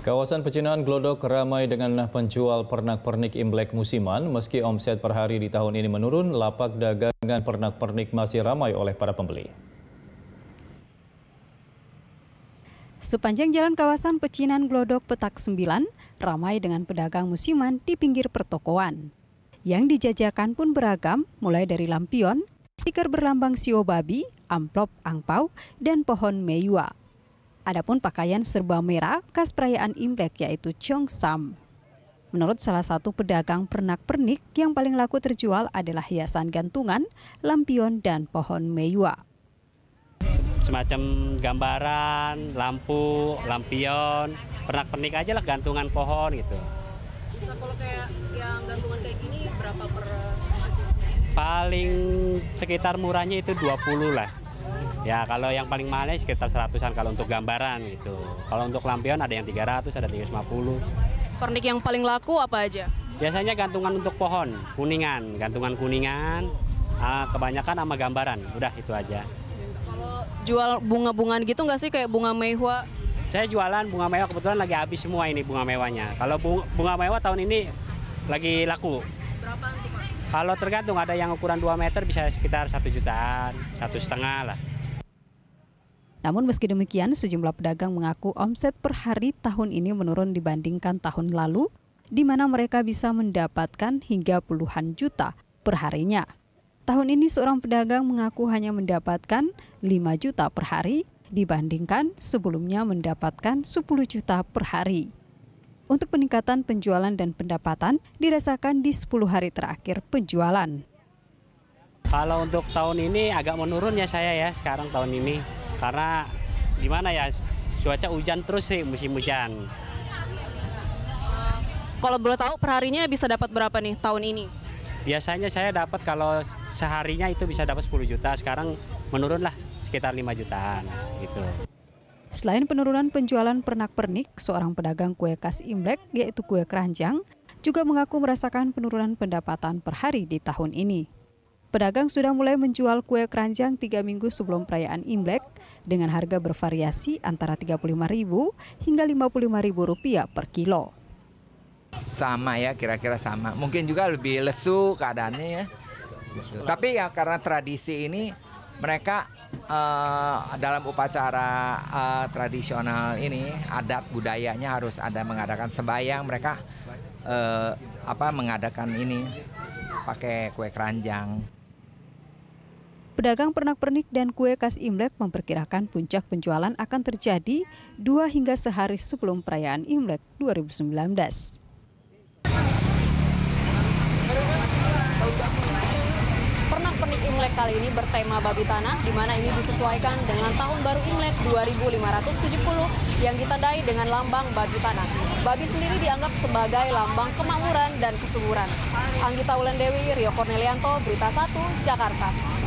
Kawasan pecinan Glodok ramai dengan penjual pernak-pernik Imlek musiman. Meski omset per hari di tahun ini menurun, lapak dagangan pernak-pernik masih ramai oleh para pembeli. Sepanjang jalan kawasan pecinan Glodok Petak 9, ramai dengan pedagang musiman di pinggir pertokoan. Yang dijajakan pun beragam, mulai dari lampion, stiker berlambang sio babi, amplop angpau, dan pohon meyua. Adapun pakaian serba merah khas perayaan Imlek yaitu Cheongsam. Menurut salah satu pedagang pernak-pernik yang paling laku terjual adalah hiasan gantungan, lampion, dan pohon meyua. Semacam gambaran, lampu, lampion, pernak-pernik aja lah gantungan pohon gitu. Bisa kalau kayak yang gantungan kayak gini berapa per Paling sekitar murahnya itu 20 lah. Ya kalau yang paling mahalnya sekitar seratusan kalau untuk gambaran gitu. Kalau untuk lampion ada yang 300, ada 350. pernik yang paling laku apa aja? Biasanya gantungan untuk pohon, kuningan, gantungan kuningan, ah, kebanyakan sama gambaran, udah itu aja. Kalau jual bunga-bungaan gitu nggak sih kayak bunga mehua? Saya jualan bunga mewah kebetulan lagi habis semua ini bunga mewahnya. Kalau bu- bunga mewah tahun ini lagi laku. Berapa? Kalau tergantung ada yang ukuran 2 meter bisa sekitar satu jutaan, satu setengah lah. Namun meski demikian, sejumlah pedagang mengaku omset per hari tahun ini menurun dibandingkan tahun lalu, di mana mereka bisa mendapatkan hingga puluhan juta per harinya. Tahun ini seorang pedagang mengaku hanya mendapatkan 5 juta per hari, dibandingkan sebelumnya mendapatkan 10 juta per hari. Untuk peningkatan penjualan dan pendapatan dirasakan di 10 hari terakhir penjualan. Kalau untuk tahun ini agak menurun ya saya ya sekarang tahun ini karena gimana ya cuaca hujan terus sih musim hujan. Kalau boleh tahu perharinya bisa dapat berapa nih tahun ini? Biasanya saya dapat kalau seharinya itu bisa dapat 10 juta, sekarang menurun lah sekitar 5 jutaan gitu. Selain penurunan penjualan pernak-pernik, seorang pedagang kue khas Imlek, yaitu kue keranjang, juga mengaku merasakan penurunan pendapatan per hari di tahun ini. Pedagang sudah mulai menjual kue keranjang tiga minggu sebelum perayaan Imlek dengan harga bervariasi antara Rp35.000 hingga Rp55.000 per kilo. sama ya kira-kira sama. Mungkin juga lebih lesu keadaannya ya. Tapi ya karena tradisi ini mereka eh, dalam upacara eh, tradisional ini adat budayanya harus ada mengadakan sembahyang. Mereka eh, apa mengadakan ini pakai kue keranjang Pedagang pernak-pernik dan kue khas Imlek memperkirakan puncak penjualan akan terjadi dua hingga sehari sebelum perayaan Imlek 2019. Pernak-pernik Imlek kali ini bertema babi tanah, di mana ini disesuaikan dengan tahun baru Imlek 2570 yang ditandai dengan lambang babi tanah. Babi sendiri dianggap sebagai lambang kemakmuran dan kesuburan. Anggita Wulandewi, Rio Cornelianto, Berita 1, Jakarta.